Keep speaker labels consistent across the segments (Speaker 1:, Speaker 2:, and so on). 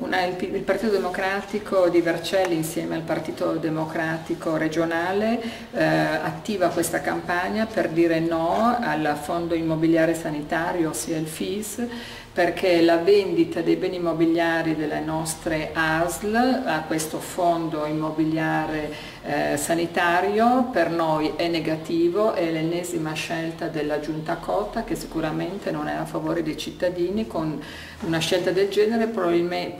Speaker 1: Una, il, il, Partito Democratico di Vercelli insieme al Partito Democratico regionale eh, attiva questa campagna per dire no al fondo immobiliare sanitario, ossia il FIS, perché la vendita dei beni immobiliari delle nostre ASL a questo fondo immobiliare eh, sanitario per noi è negativo, è l'ennesima scelta della giunta Cota che sicuramente non è a favore dei cittadini, con una scelta del genere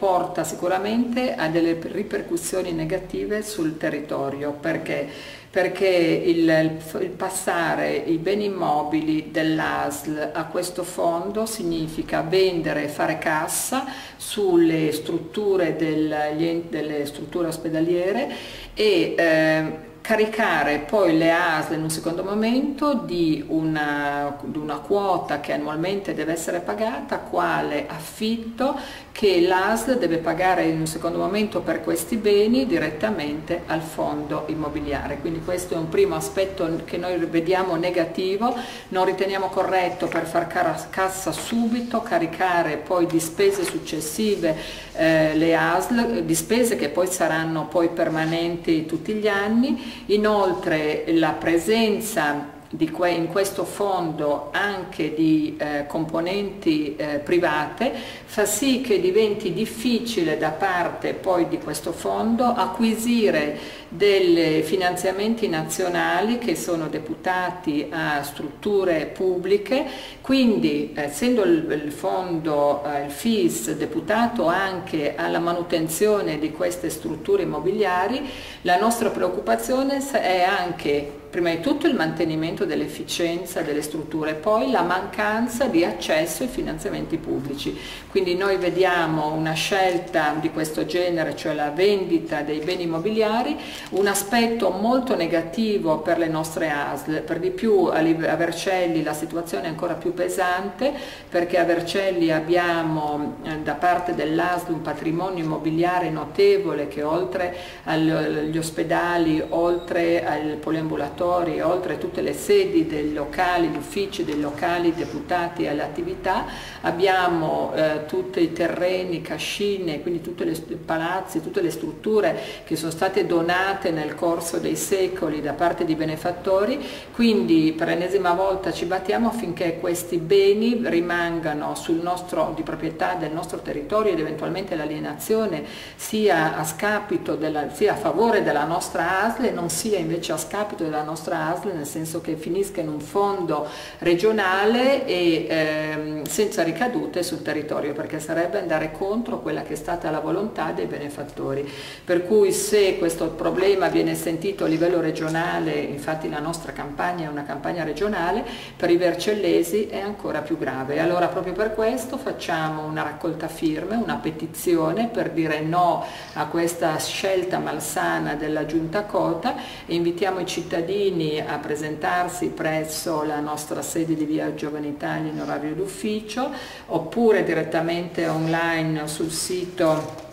Speaker 1: porta sicuramente a delle ripercussioni negative sul territorio perché perché il, il, passare i beni immobili dell'ASL a questo fondo significa vendere e fare cassa sulle strutture, del, delle strutture ospedaliere e eh, caricare poi le ASL in un secondo momento di una, di una, quota che annualmente deve essere pagata, quale affitto che l'ASL deve pagare in un secondo momento per questi beni direttamente al fondo immobiliare. Quindi questo è un primo aspetto che noi vediamo negativo, non riteniamo corretto per far cassa subito, caricare poi di spese successive eh, le ASL, di spese che poi saranno poi permanenti tutti gli anni Inoltre la presenza que in questo fondo anche di eh, componenti eh, private fa sì che diventi difficile da parte poi di questo fondo acquisire dei finanziamenti nazionali che sono deputati a strutture pubbliche, quindi essendo il, il fondo, eh, il FIS, deputato anche alla manutenzione di queste strutture immobiliari, la nostra preoccupazione è anche prima di tutto il mantenimento dell'efficienza delle strutture, poi la mancanza di accesso ai finanziamenti pubblici. Quindi noi vediamo una scelta di questo genere, cioè la vendita dei beni immobiliari, un aspetto molto negativo per le nostre ASL, per di più a Vercelli la situazione è ancora più pesante perché a Vercelli abbiamo eh, da parte dell'ASL un patrimonio immobiliare notevole che oltre agli ospedali, oltre al poliambulatorio, laboratori, oltre a tutte le sedi dei locali, gli uffici dei locali deputati alle attività, abbiamo eh, tutti i terreni, cascine, quindi tutti i palazzi, tutte le strutture che sono state donate nel corso dei secoli da parte di benefattori, quindi per l'ennesima volta ci battiamo affinché questi beni rimangano sul nostro, di proprietà del nostro territorio ed eventualmente l'alienazione sia a, sia a favore della nostra ASL e non sia invece a scapito della nostra ASL, nel senso che finisca in un fondo regionale e ehm, senza ricadute sul territorio, perché sarebbe andare contro quella che è stata la volontà dei benefattori. Per cui se questo problema viene sentito a livello regionale, infatti la nostra campagna è una campagna regionale, per i vercellesi è ancora più grave. Allora proprio per questo facciamo una raccolta firme, una petizione per dire no a questa scelta malsana della giunta Cota e invitiamo i cittadini cittadini a presentarsi presso la nostra sede di via Giovani Italia in orario d'ufficio oppure direttamente online sul sito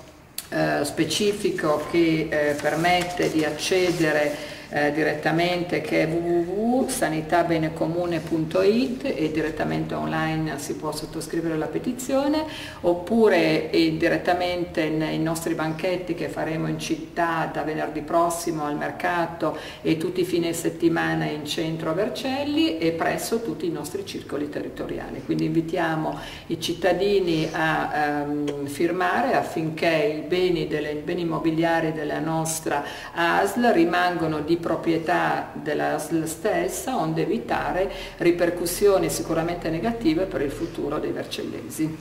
Speaker 1: eh, specifico che eh, permette di accedere eh, direttamente che è www.sanitabenecomune.it e direttamente online si può sottoscrivere la petizione oppure direttamente nei nostri banchetti che faremo in città da venerdì prossimo al mercato e tutti i fine settimana in centro a Vercelli e presso tutti i nostri circoli territoriali. Quindi invitiamo i cittadini a um, firmare affinché i beni, delle, beni immobiliari della nostra ASL rimangano di di proprietà della stessa, onde evitare ripercussioni sicuramente negative per il futuro dei vercellesi.